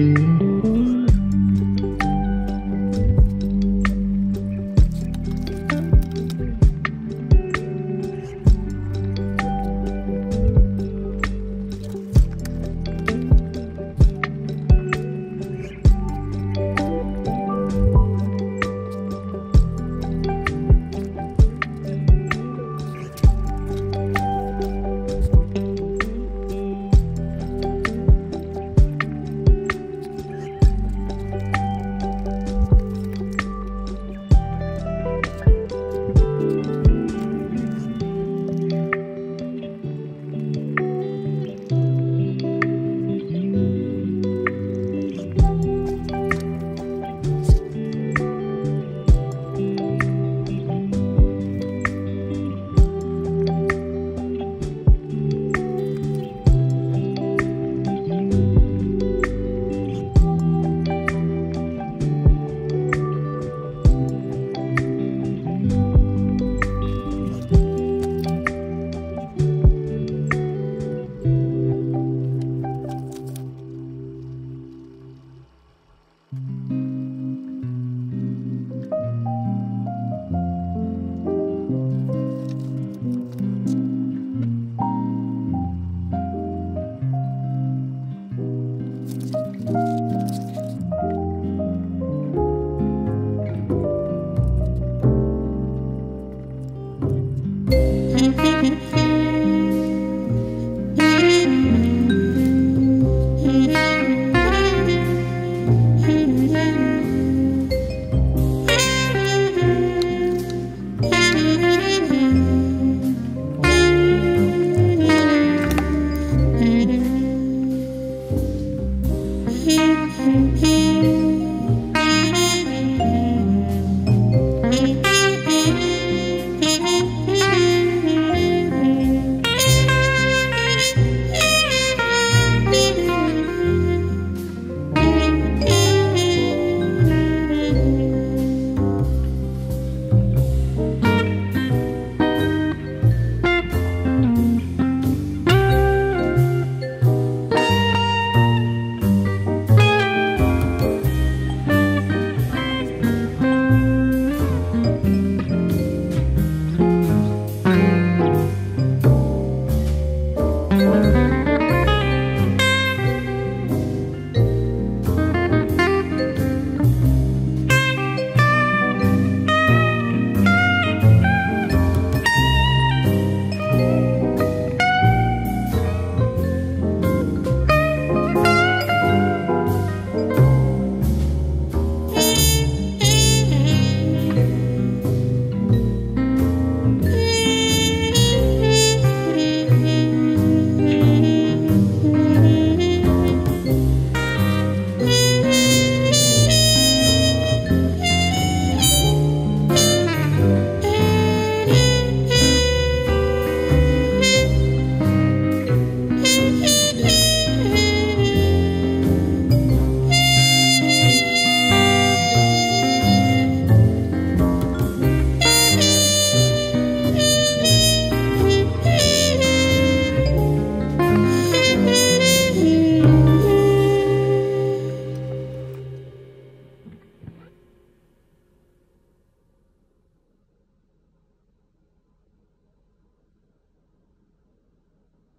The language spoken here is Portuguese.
Música